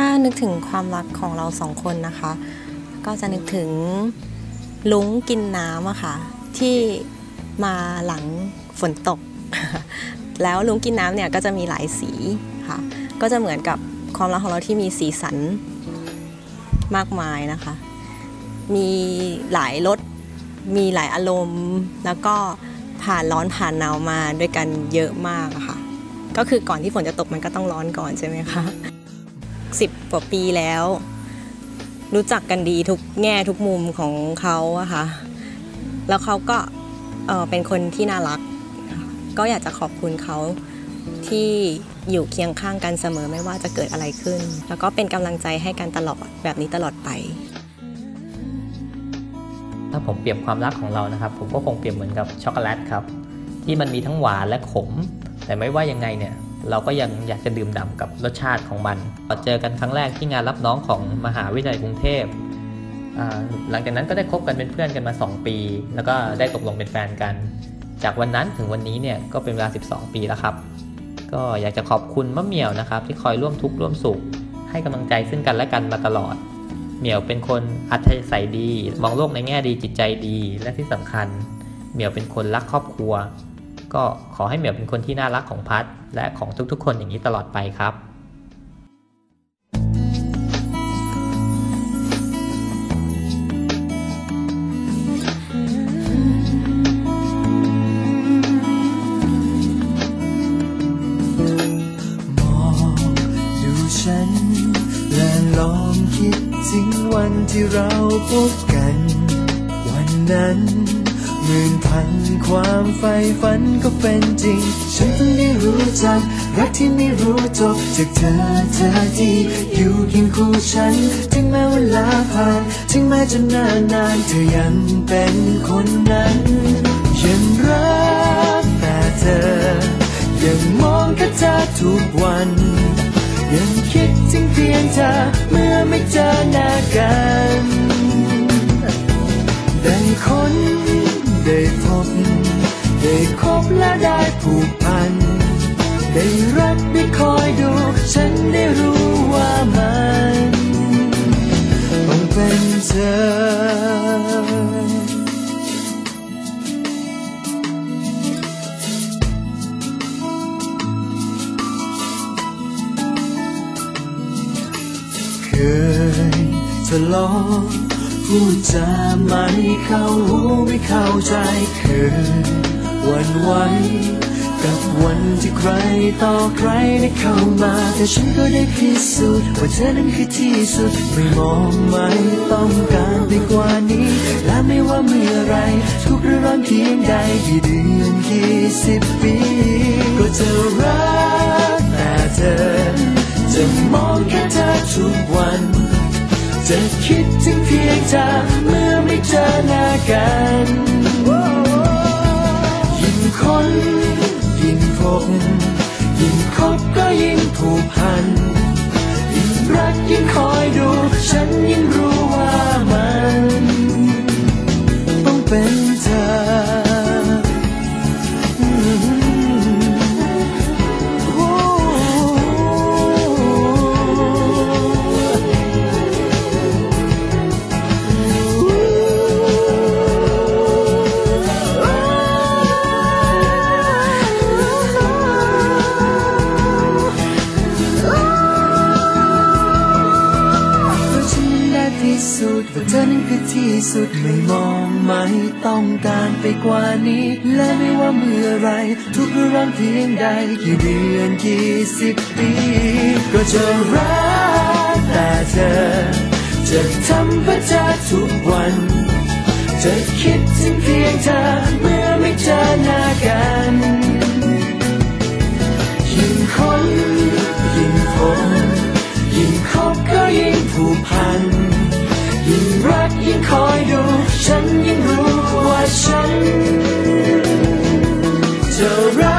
้านึกถึงความรักของเราสองคนนะคะ ก็จะนึกถึงลุงกินน้ำอะค่ะ ที่มาหลังฝนตก แล้วลุงกินน้ำเนี่ยก็จะมีหลายสีค่ะ ก็จะเหมือนกับความรักของเราที่มีสีสันมากมายนะคะ มีหลายรส มีหลายอารมณ์ แล้วก็ผ่านร้อนผ่านหนาวมาด้วยกันเยอะมากอะค่ะ ก็คือก่อนที่ฝนจะตกมันก็ต้องร้อนก่อนใช่ไหมคะ สิบกว่าปีแล้ว รู้จักกันดีทุกแง่ทุกมุมของเขาอะค่ะแล้วเขาก็เอ่อเป็นคนที่น่ารัก ก็อยากจะขอบคุณเขาที่อยู่เคียงข้างกันเสมอไม่ว่าจะเกิดอะไรขึ้น แล้วก็เป็นกำลังใจให้กันตลอดแบบนี้ตลอดไป ถ้าผมเปรียบความรักของเรานะครับ ผมก็คงเปรียบเหมือนกับช็อกโกแลตครับ ที่มันมีทั้งหวานและขม แต่ไม่ว่ายังไงเนี่ย เราก็ยังอยากจะดื่มด่ำกับรสชาติของมันพอเจอกันครั้งแรกที่งานรับน้องของมหาวิทยาลัยกรุงเทพหลังจากนั้นก็ได้คบกันเป็นเพื่อนกันมา 2 ปี แล้วก็ได้ตกลงเป็นแฟนกัน จากวันนั้นถึงวันนี้เนี่ยก็เป็นเวลา 12 ปีแล้วครับ ก็อยากจะขอบคุณมะเหมี่ยวนะครับ ที่คอยร่วมทุกข์ร่วมสุข ให้กำลังใจซึ่งกันและกันมาตลอด เหมียวเป็นคนอัธยาศัยดี มองโลกในแง่ดีจิตใจดีและที่สำคัญ เหมียวเป็นคนรักครอบครัว ก็ขอให้เหมียวเป็นคนที่น่ารักของพัดและของทุกๆ คนอย่างนี้ตลอดไปครับถึงวันที่เราพบกัน วันนั้น หมื่นพันความใฝ่ฝันก็เป็นจริง ฉันเพิ่งได้รู้จักรักที่ไม่รู้จบจากเธอเธอที่อยู่เคียงคู่ฉัน ถึงแม้เวลาผ่าน ถึงแม้จะนานนานเธอยังเป็นคนนั้น ยังรักแต่เธอ ยังมองแค่เธอทุกวันยังคิดถึงเพียงเธอเมื่อไม่เจอหน้ากันได้คน ได้คบและได้ผูกพัน ได้รักได้คอยดู ฉันได้รู้ว่ามันต้องเป็นเธอเคยทะเลาะพูดจาไม่เข้าหูไม่เข้าใจเคย วันไหวกับวันที่ใครต่อใครได้เข้ามา แต่ฉันก็ได้พิสูจน์ว่าเธอนั้นคือที่สุด ไม่มองไม่ต้องการไปกว่านี้ และไม่ว่าเมื่อไร ทุกเรื่องร้อนเพียงใดกี่เดือนกี่สิบปี ก็จะรักแต่เธอ จะมองแค่เธอทุกวัน จะคิดถึงเพียงเธอเมื่อไม่เจอหน้ากัน สูจน์ว่าเธอนั้นคือที่สุดไม่มองไม่ต้องการไปกว่านี้ และไม่ว่าเมื่อไร ทุกเรื่องเพียงใดกี่เดือนกี่สิบปี ก็จะรักแต่เธอ จะทำเพื่อเธอทุกวัน จะคิดถึงเพียงเธอ right.